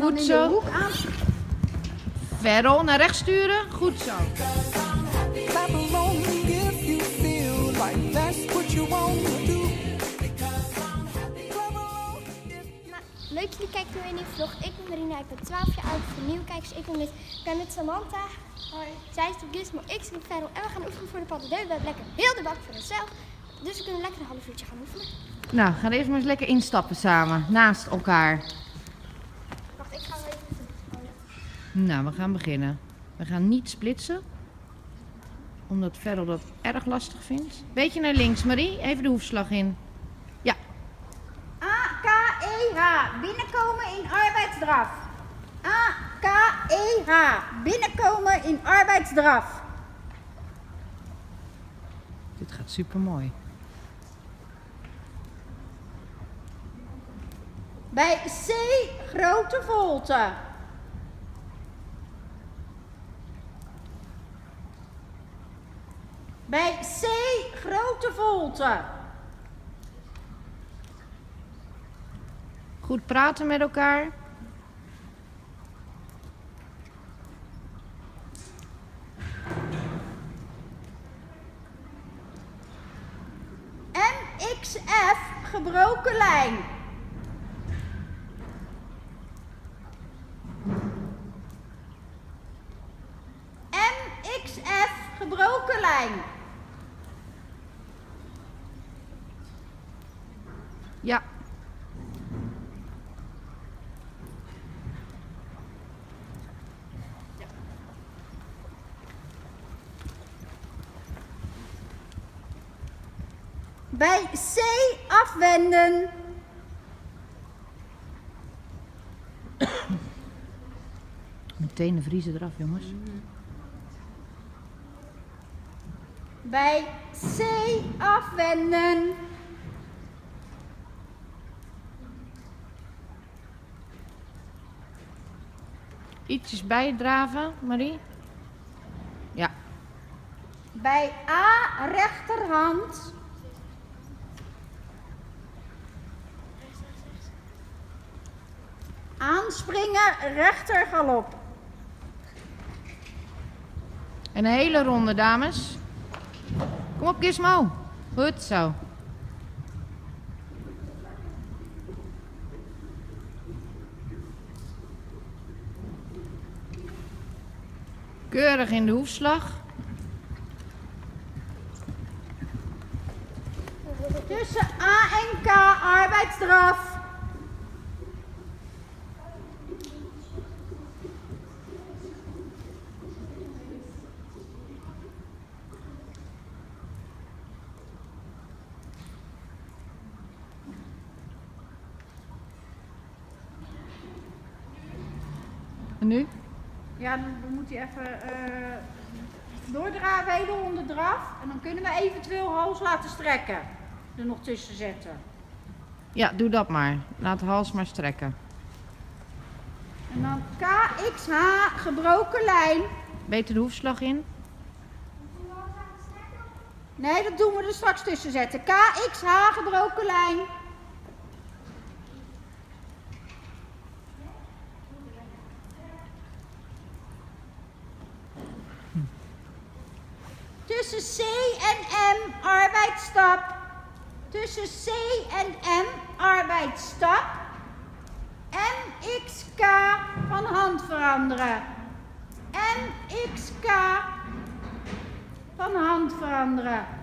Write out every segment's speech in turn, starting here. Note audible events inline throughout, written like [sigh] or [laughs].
dan Goed in zo. de hoek aan. Verrol naar rechts sturen. Goed zo. Nou, leuk dat jullie kijken weer een nieuwe vlog. Ik ben Marina, ik ben 12 jaar oud. Voor nieuwe kijkers, ik ben met, ik ben met Samantha. Hoi. Zij is de Gizmo, ik zit op Ferrel. En we gaan oefenen voor de paddendeu. We hebben lekker heel de bak voor onszelf. Dus we kunnen lekker een half uurtje gaan oefenen. Nou, gaan eerst maar eens lekker instappen samen. Naast elkaar. Wacht, ik ga wel even oefenen. Nou, we gaan beginnen. We gaan niet splitsen. Omdat Ferrel dat erg lastig vindt. Beetje naar links, Marie. Even de hoefslag in. Ja, A-K-E-H. Binnenkomen in arbeidsdraf. A-K-E-H. Binnenkomen in arbeidsdraf. dit gaat super mooi. Bij C grote volte. Bij C grote volte. Goed praten met elkaar. MXF gebroken lijn. MXF gebroken lijn. Ja. Bij C afwenden. [coughs] Meteen de vriezen eraf, jongens. Bij C afwenden. Ietsjes bijdraven, Marie. Ja. Bij A rechterhand. Aanspringen rechtergalop. En een hele ronde, dames. Kom op, Gizmo. Goed zo. Keurig in de hoefslag. Tussen A en K arbeidsdraf. En nu? Ja, dan moet hij even eh doordraaien, weder onder draf. En dan kunnen we eventueel hals laten strekken. Er nog tussen zetten. Ja, doe dat maar. Laat hals maar strekken. En dan KXH, gebroken lijn. Beter de hoefslag in. Nee, dat doen we er straks tussen zetten. KXH, gebroken lijn. Tussen C en M, arbeidsstap. Tussen C en M, arbeidsstap. MXK van hand veranderen. MXK van hand veranderen.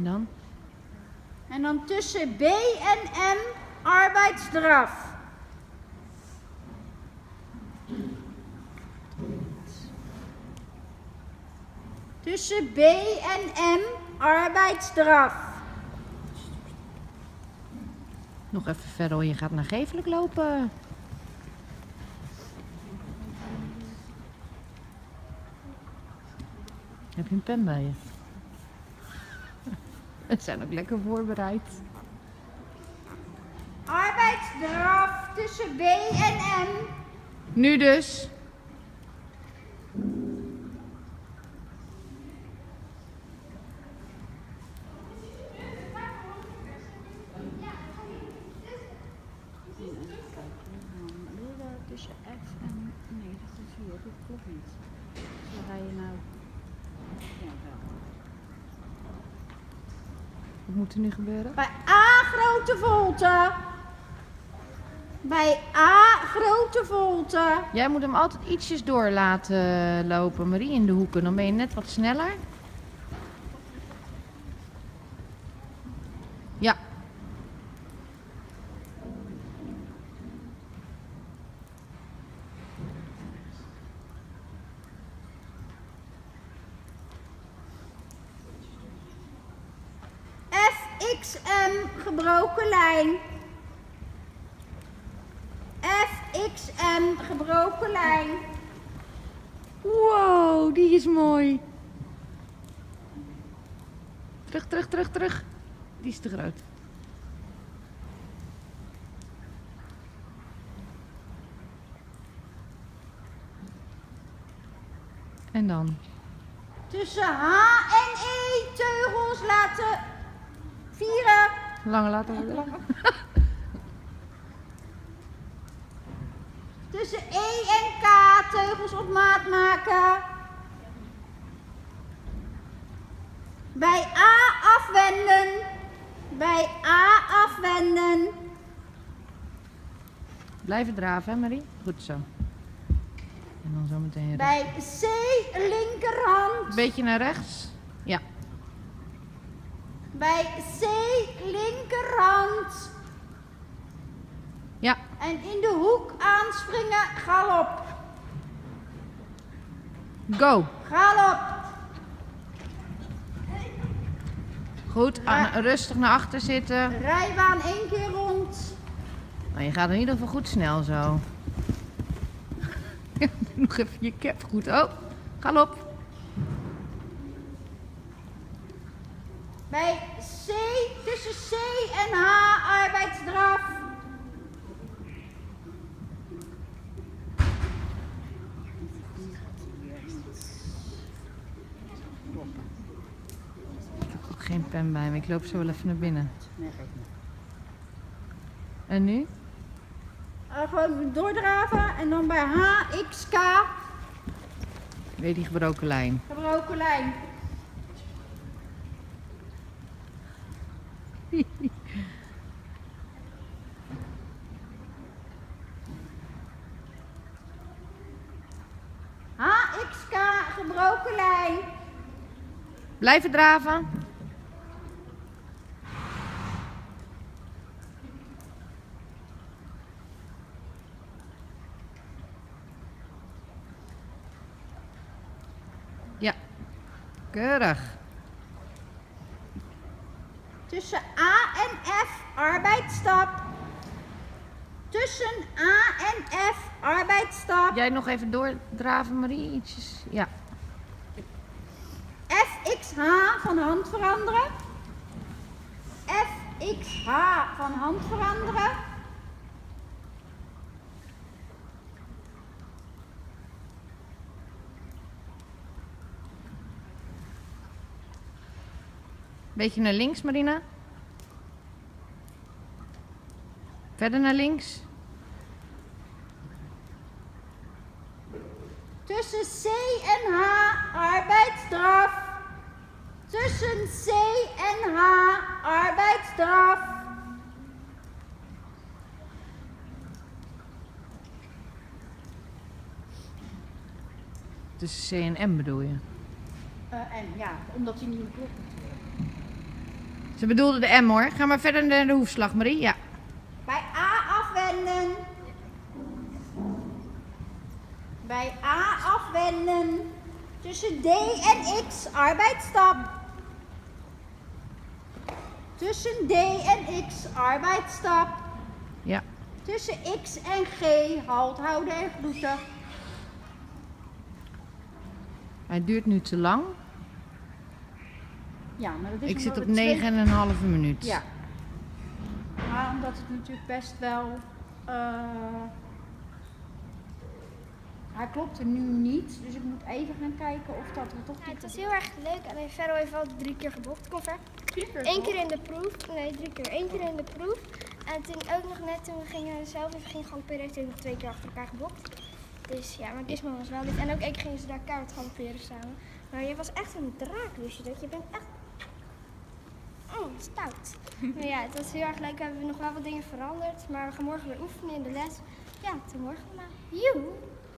En dan? En dan tussen B en M arbeidsdraf. Tussen B en M arbeidsdraf. Nog even verder. Je gaat naar Geeflijk lopen. Heb je een pen bij je? [laughs] We zijn ook lekker voorbereid. arbeidsdraf tussen B en M. Nu dus. Tussen F en... Nee, dat is hier. Dat klopt niet. Waar ga je nou... Ja, wel. Wat moet er nu gebeuren? Bij A grote volte. Bij A grote volte. Jij moet hem altijd ietsjes door laten lopen, Marie, in de hoeken. Dan ben je net wat sneller. Ja. FXM gebroken lijn. FXM gebroken lijn. Wow, die is mooi. Terug, terug, terug, terug. Die is te groot. En dan? Tussen H en E teugels laten vieren. Langer laten worden? Tussen E en K teugels op maat maken. Bij A afwenden. Bij A afwenden. Blijven draven, hè Marie? Goed zo. En dan zo meteen rechts. Bij C linkerhand. Beetje naar rechts. Bij C linkerhand. Ja. En in de hoek aanspringen. Galop. Go. Galop. Goed. aan- rustig naar achter zitten. Rijbaan één keer rond. Nou, je gaat in ieder geval goed snel zo. [laughs] Nog even je cap goed. Oh, galop. Bij tussen C en H, arbeidsdraf. Ik heb ook geen pen bij me. Ik loop zo wel even naar binnen. En nu? Eh, gewoon doordraven en dan bij H, X, K, Weer die gebroken lijn. gebroken lijn. H, X, K, gebroken lijn. Blijven draven. Ja, keurig. Tussen F, arbeidsstap. Tussen A en F, arbeidsstap. Jij nog even doordraven, Marie? Ietsjes. Ja. FXH van hand veranderen. FXH van hand veranderen. Beetje naar links, Marina. Verder naar links. Tussen C en H, arbeidsdraf. Tussen C en H, arbeidsdraf. Tussen C en M bedoel je? Eh, en ja, omdat hij niet klopt. Ze bedoelde de M hoor. Ga maar verder naar de hoefslag, Marie. Ja. Bij A afwenden. Bij A afwenden. Tussen D en X, arbeidsstap. Tussen D en X, arbeidsstap. Ja. Tussen X en G, halt houden en groeten. Hij duurt nu te lang. Ja, maar dat is Ik zit op het 9,5 minuut. Ja. Ja, omdat het natuurlijk best wel. eh, hij klopt er nu niet, dus ik moet even gaan kijken of dat we toch Ja, het was heel erg leuk. Alleen Ferro heeft wel drie keer gebocht. Kom ver. Super Eén keer in de proef. Nee, drie keer. Eén keer in de proef. En toen ook nog net toen we gingen zelf even gingen galopperen, heeft nog twee keer achter elkaar gebocht. Dus ja, maar Gizmo was wel lief. En ook ik gingen ze daar keihard galopperen samen. Maar je was echt een draak, dus je dat je bent echt mm, stout. [laughs] maar ja, het was heel erg leuk. We hebben nog wel wat dingen veranderd. Maar we gaan morgen weer oefenen in de les. Ja, tot morgen maar. Joe!